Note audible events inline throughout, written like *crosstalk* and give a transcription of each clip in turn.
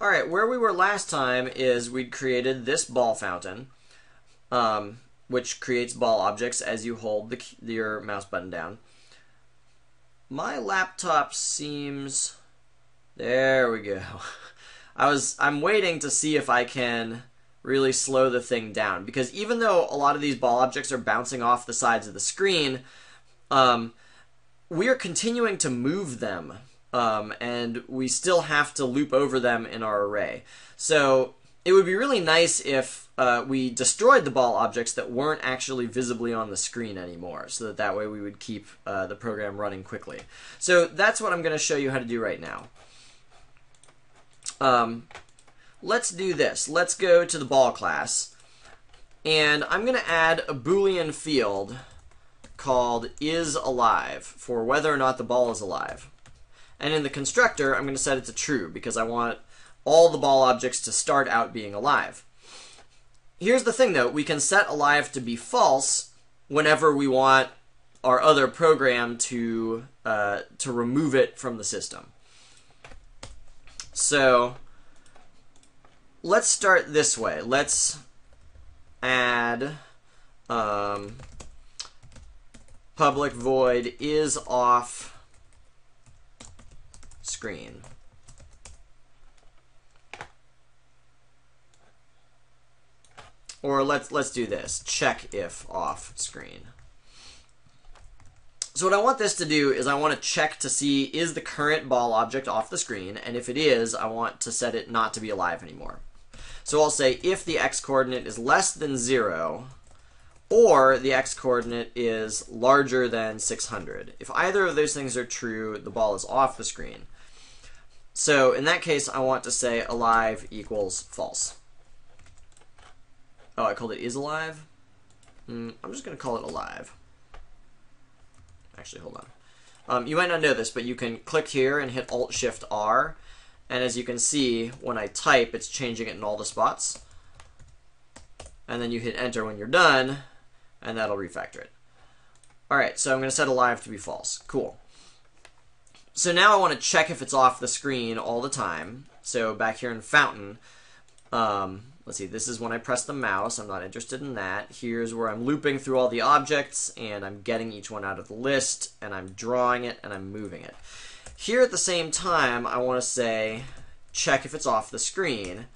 All right, where we were last time is we'd created this ball fountain, um, which creates ball objects as you hold the, your mouse button down. My laptop seems... There we go. *laughs* I was I'm waiting to see if I can really slow the thing down because even though a lot of these ball objects are bouncing off the sides of the screen, um, we are continuing to move them um, and we still have to loop over them in our array. So it would be really nice if uh, we destroyed the ball objects that weren't actually visibly on the screen anymore, so that that way we would keep uh, the program running quickly. So that's what I'm going to show you how to do right now. Um, let's do this. Let's go to the ball class, and I'm going to add a Boolean field called is alive for whether or not the ball is alive. And in the constructor, I'm going to set it to true because I want all the ball objects to start out being alive. Here's the thing though, we can set alive to be false whenever we want our other program to, uh, to remove it from the system. So let's start this way. Let's add um, public void is off screen. Or let's let's do this. Check if off screen. So what I want this to do is I want to check to see is the current ball object off the screen, and if it is, I want to set it not to be alive anymore. So I'll say if the x-coordinate is less than 0, or the x-coordinate is larger than 600. If either of those things are true, the ball is off the screen. So in that case, I want to say alive equals false. Oh, I called it is alive? Mm, I'm just going to call it alive. Actually, hold on. Um, you might not know this, but you can click here and hit Alt-Shift-R. And as you can see, when I type, it's changing it in all the spots. And then you hit Enter when you're done, and that'll refactor it. Alright, so I'm going to set alive to be false. Cool. So now I want to check if it's off the screen all the time. So back here in Fountain, um, let's see, this is when I press the mouse. I'm not interested in that. Here's where I'm looping through all the objects, and I'm getting each one out of the list, and I'm drawing it, and I'm moving it. Here at the same time, I want to say, check if it's off the screen.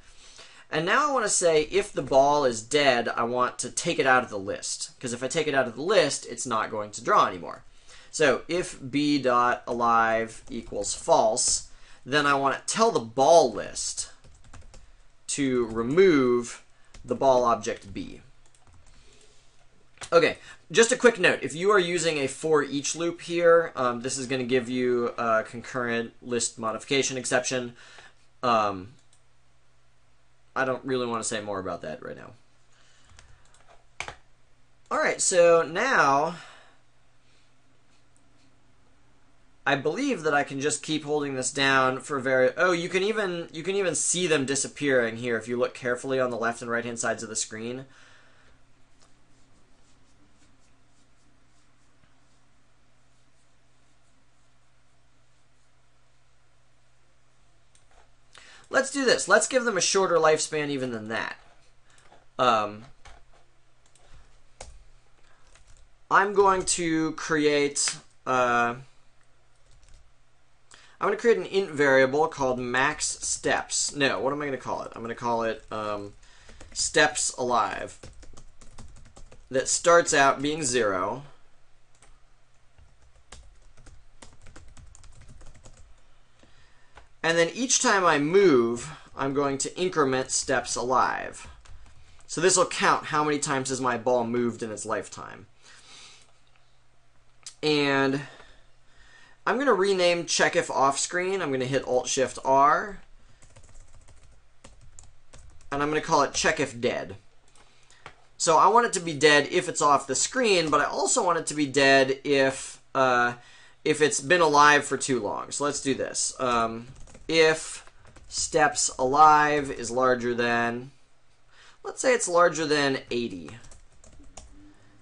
And now I want to say, if the ball is dead, I want to take it out of the list. Because if I take it out of the list, it's not going to draw anymore. So if b dot alive equals false, then I want to tell the ball list to remove the ball object b. Okay, just a quick note. If you are using a for each loop here, um, this is going to give you a concurrent list modification exception. Um, I don't really want to say more about that right now. All right, so now I believe that I can just keep holding this down for very oh you can even you can even see them disappearing here if you look carefully on the left and right hand sides of the screen. Let's do this. Let's give them a shorter lifespan even than that. Um, I'm going to create uh, I'm going to create an int variable called max steps. No, what am I going to call it? I'm going to call it um, steps alive that starts out being zero. And then each time I move, I'm going to increment steps alive. So this will count how many times has my ball moved in its lifetime. And I'm going to rename check if off screen. I'm going to hit Alt Shift R. And I'm going to call it check if dead. So I want it to be dead if it's off the screen, but I also want it to be dead if uh, if it's been alive for too long. So let's do this. Um, if steps alive is larger than, let's say it's larger than 80,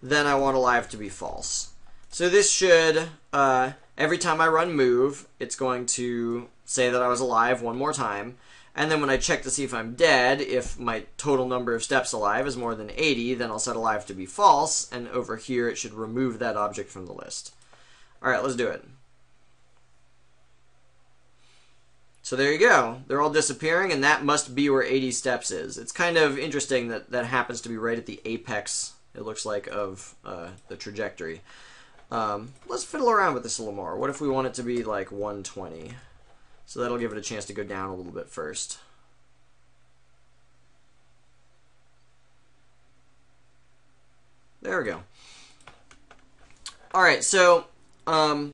then I want alive to be false. So this should uh, every time I run move, it's going to say that I was alive one more time. And then when I check to see if I'm dead, if my total number of steps alive is more than 80, then I'll set alive to be false, and over here it should remove that object from the list. Alright, let's do it. So there you go. They're all disappearing, and that must be where 80 steps is. It's kind of interesting that that happens to be right at the apex, it looks like, of uh, the trajectory. Um, let's fiddle around with this a little more. What if we want it to be like 120? So that'll give it a chance to go down a little bit first. There we go. All right, so um,